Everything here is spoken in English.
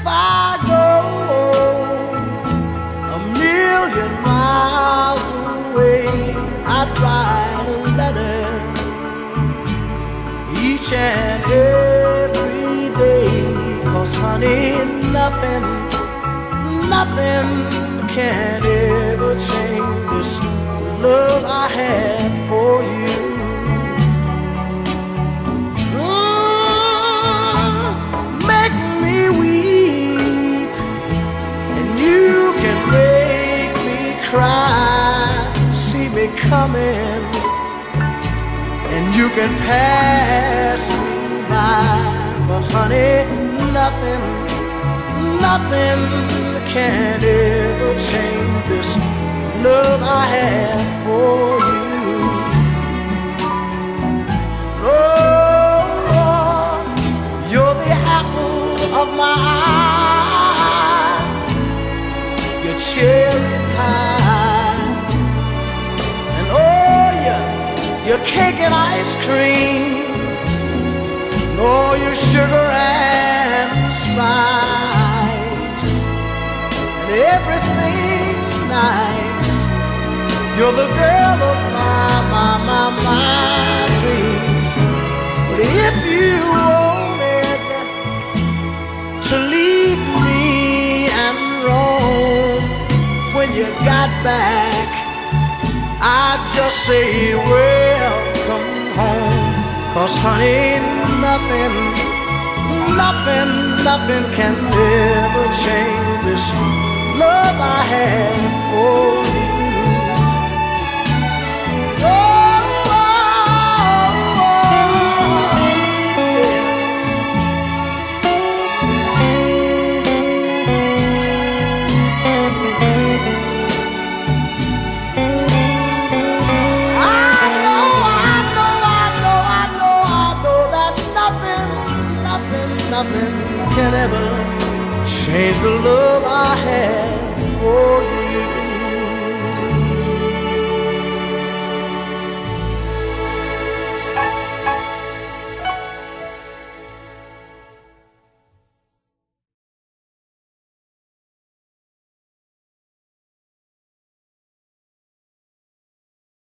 If I go a million miles away, I'd write a letter each and every day. Cause honey, nothing, nothing can ever. Me coming, and you can pass me by. But honey, nothing, nothing can ever change this love I have for you. Oh, you're the apple of my eye, your cake and ice cream, all your sugar and spice, and everything nice. You're the girl of my, my, my, my dreams. But if you wanted to leave me and roam when you got back, I'd just say, welcome home. Cause honey, nothing, nothing, nothing can ever change this love I have for you. Nothing, can ever change the love